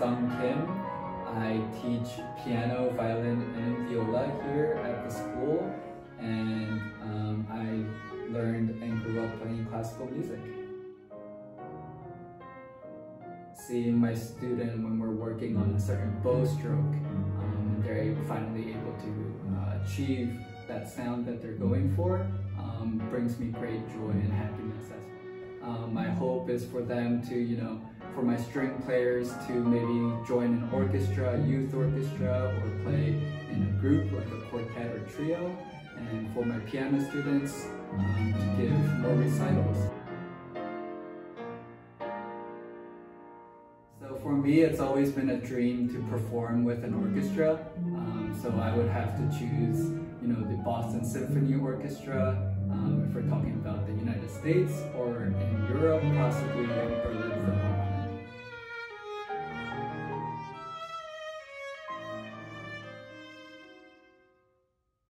Sung Kim. I teach piano, violin, and viola here at the school, and um, I learned and grew up playing classical music. Seeing my student when we're working on a certain bow stroke, um, they're finally able to uh, achieve that sound that they're going for, um, brings me great joy and happiness as well. Hope is for them to, you know, for my string players to maybe join an orchestra, youth orchestra, or play in a group like a quartet or trio. And for my piano students, um, to give more recitals. So for me, it's always been a dream to perform with an orchestra. Um, so I would have to choose, you know, the Boston Symphony Orchestra, um, if we're talking about the United States, or Europe, possibly Berlin